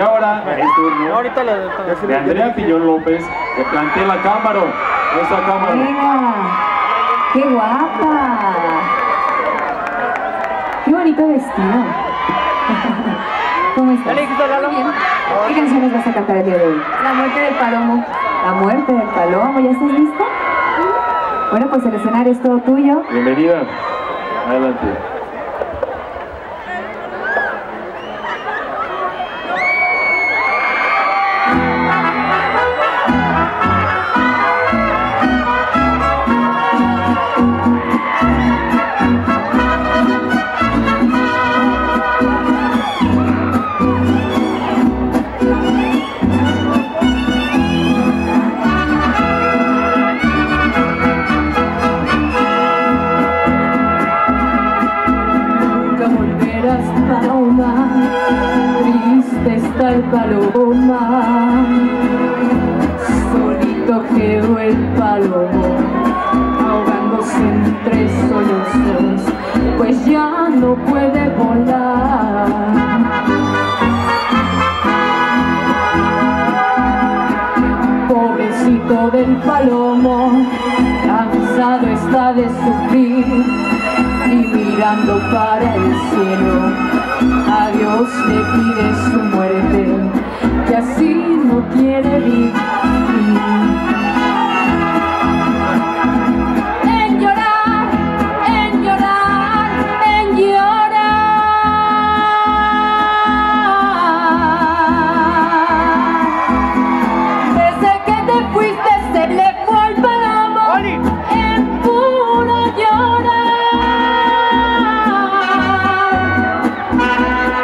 Y ahora el turno Ahorita le... de Andrea Piñón López, que plantea la cámara. Esa cámara. Venga, qué guapa. Qué bonito vestido. ¿Cómo estás? ¿Qué canciones vas a cantar el día de hoy? La muerte del palomo. La muerte del palomo, ¿ya estás lista? Bueno, pues el escenario es todo tuyo. Bienvenida. Adelante. El paloma. Solito quedó el palomo, ahogándose entre sollozos, pues ya no puede volar. Pobrecito del palomo, cansado está de sufrir y mirando para el cielo, a Dios le pide su muerte, que así no quiere vivir.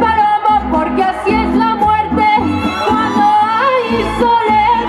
palomo porque así es la muerte cuando hay soledad.